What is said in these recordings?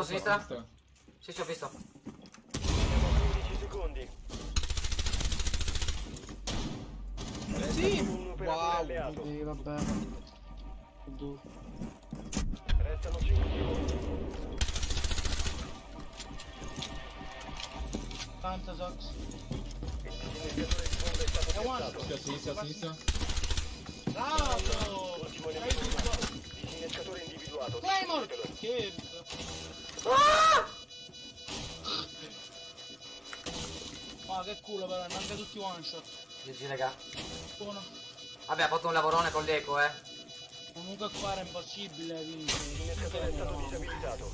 a sinistra. Sì, ci ho visto. 15 secondi. Sì! Un operatore Wow! Sì, vabbè. Restano 5 secondi. Tanta Sox. Il disinnescatore di bomba è stato piazzato. Sì, a sinistra, a sinistra. Bravo! Che culo però, hanno anche tutti one shot. GG, raga. Buono. Vabbè, ha fatto un lavorone con l'eco, eh. Comunque qua era impossibile Il vincere. disinnescatore è stato No. disabilitato.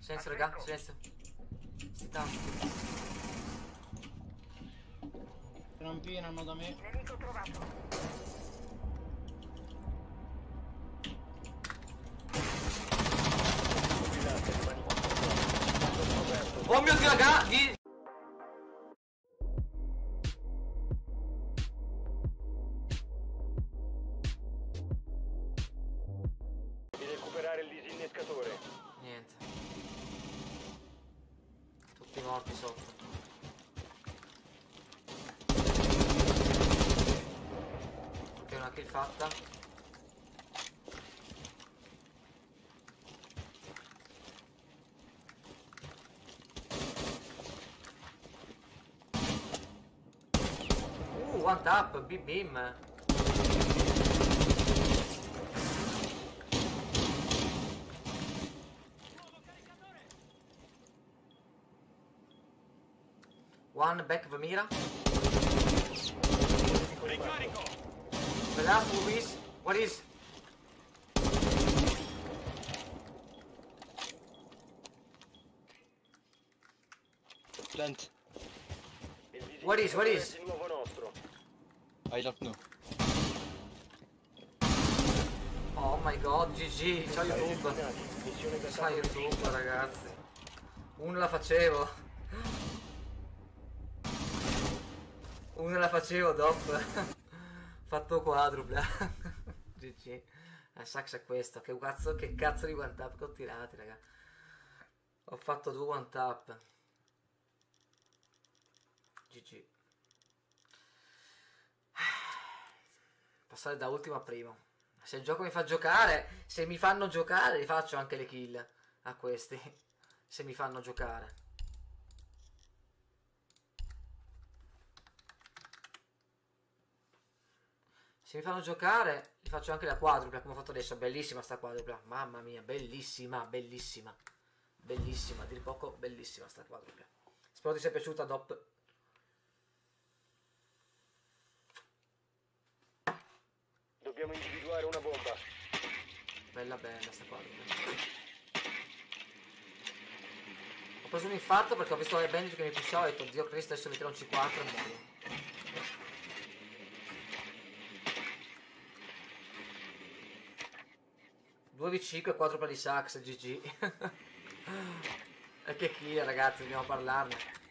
Silenzio, raga, silenzio. Tanti. Rampinano da me. Vigilante, rimani Stato scoperto. Oh mio dio, raga! Di... Di recuperare il disinnescatore. Niente. Tutti morti sotto. Ok, una kill fatta. One tap, bim bim. One back Vamira. Ricarico. The last move is what is Plant. What is- what is? I don't know. Oh my god, GG, ciao YouTube. Ciao YouTube ragazzi. Uno la facevo. Uno la facevo dopo. Fatto quadrupla. GG. La sax è questo. Che cazzo, che cazzo di one tap che ho tirati, raga. Ho fatto due one tap. GG. Passare da ultimo a primo. Se il gioco mi fa giocare, se mi fanno giocare, li faccio anche le kill a questi. Se mi fanno giocare. Se mi fanno giocare, li faccio anche la quadrupla, come ho fatto adesso. Bellissima sta quadrupla. Mamma mia, bellissima, bellissima. Bellissima, a dir poco, bellissima sta quadrupla. Spero ti sia piaciuta, Dop. Dobbiamo individuare una bomba. Bella bella sta quadrupla. Ho preso un infarto perché ho visto le bandage che mi pushava e ho detto, Dio Cristo, adesso tiro un C4 e muoio. Due V5 e 4 per di sax, GG. e che kill ragazzi, dobbiamo parlarne.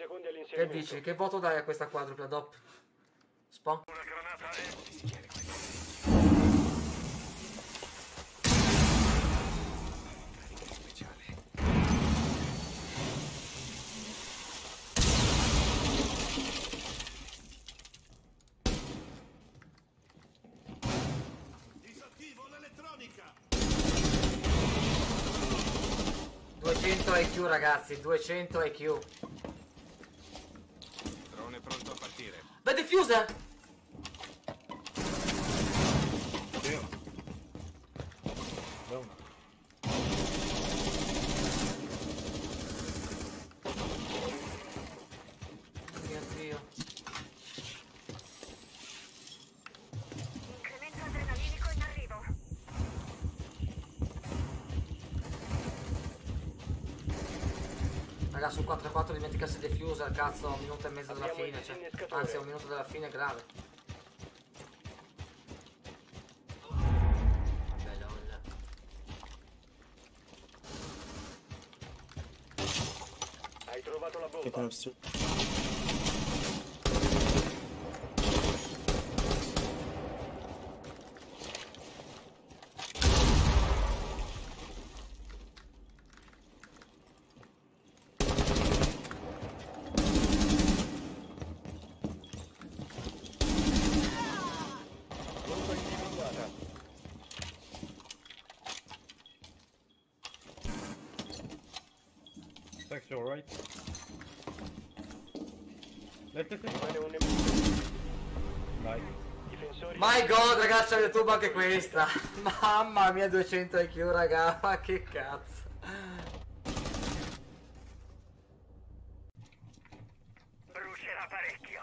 Secondi Che all'inserimento. dici? Che voto dai a questa quadrupla dop? Spawn? Una granata è... Disattivo l'elettronica! 200 IQ ragazzi, 200 IQ. Refuser! Raga su 4-4 dimenticarsi il diffuser, cazzo, un minuto e mezzo della fine, cioè, anzi un minuto della fine grave. Hai trovato la bomba. Sexual, right? Left, left, left. My god, ragazzi, a YouTube anche questa. Mamma mia, 200 IQ, raga. Ma che cazzo. Brucerà parecchio.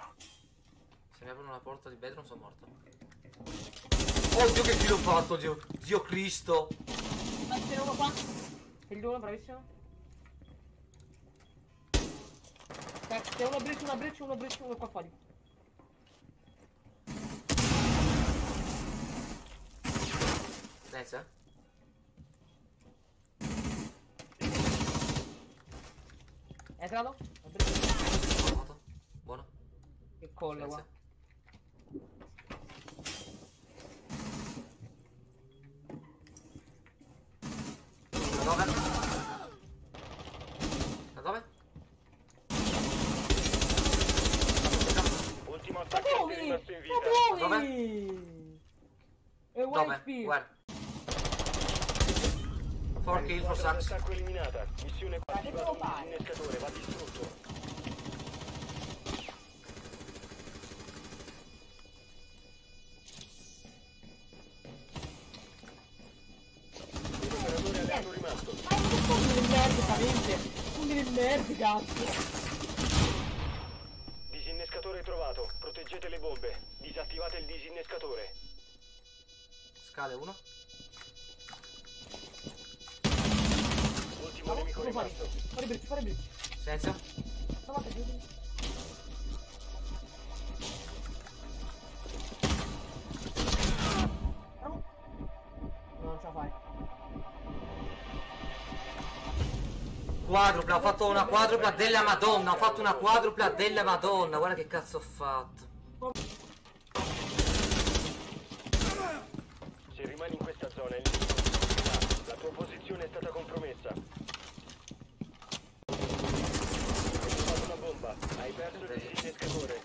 Se mi aprono la porta di bedroom sono morto. Oddio che kill ho fatto, Dio, Dio Cristo. Ah, c'è uno qua. Il uno, bravissimo. Eh, C'è uno bridge, una bridge, uno bridge, uno qua fuori. Silenzio, eh. È entrato? Una. Buono. Buono. Che colla qua. Silenzio. Da dove? Da dove? Ultimo Ma attaccante dove? rimasto in Dove? E? HP. Guarda. 4 kill for sucks. Missione Ma che devo fare? disinnescatore, va distrutto. Un operatore alleato rimasto. Ma che fondi di merda, veramente? Fondi di merda, cazzo. Trovato. Proteggete le bombe. Disattivate il disinnescatore. Scale 1. Ultimo nemico Come fai? rimasto. Fuori bridge. Silenzio. Stavolta chiudi. Bravo. Quadrupla, ho fatto una quadrupla della Madonna, ho fatto una quadrupla della Madonna, guarda che cazzo ho fatto. Se rimani in questa zona il. La tua posizione è stata compromessa. Hai trovato una bomba. Hai perso il disinnescatore.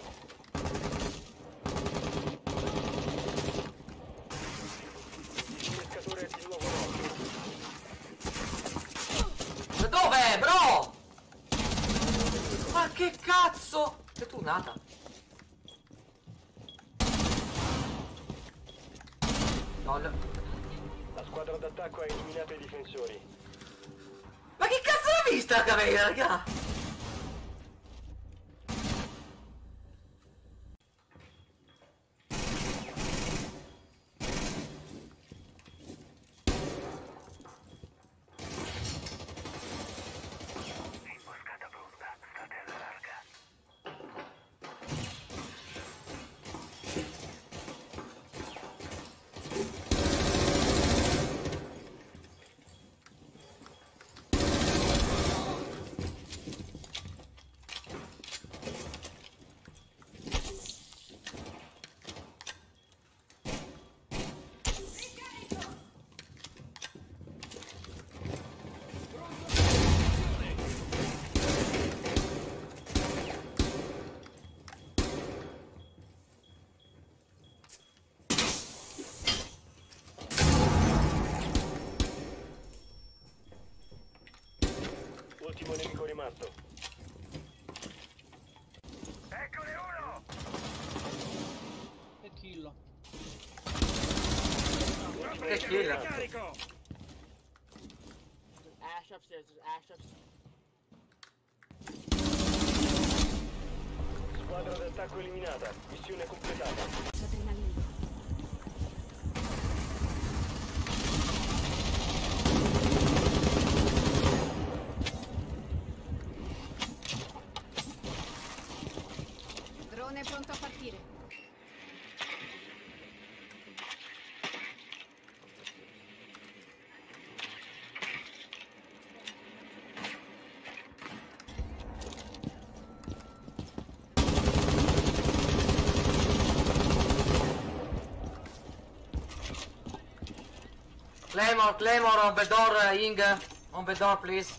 Il disinnescatore è di nuovo morto. Ma dov'è, bro? Ma che cazzo? Sei tu nata? Lol. La squadra d'attacco ha eliminato i difensori. Ma che cazzo l'ha vista la camera, raga? Ultimo nemico rimasto. Eccone uno! E kill. Che kill? Carico! Ash upstairs, there's Ash upstairs. Squadra d'attacco eliminata. Missione completata. Claymore, Claymore on the door, uh, Ing. On the door, please.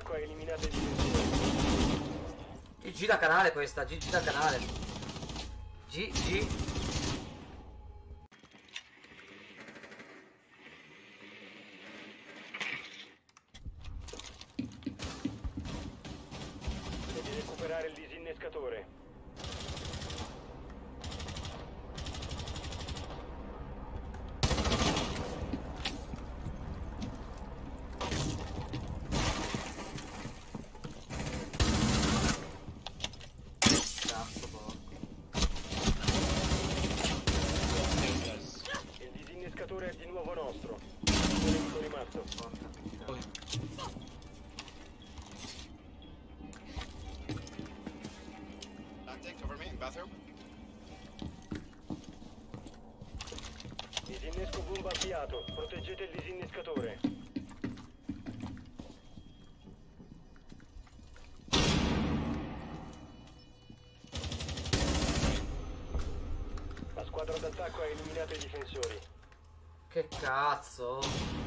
D'attacco ha eliminato i difensori. GG da canale questa, GG da canale. GG. Devi recuperare il disinnescatore. Squadra d'attacco ha eliminato i difensori. Che cazzo?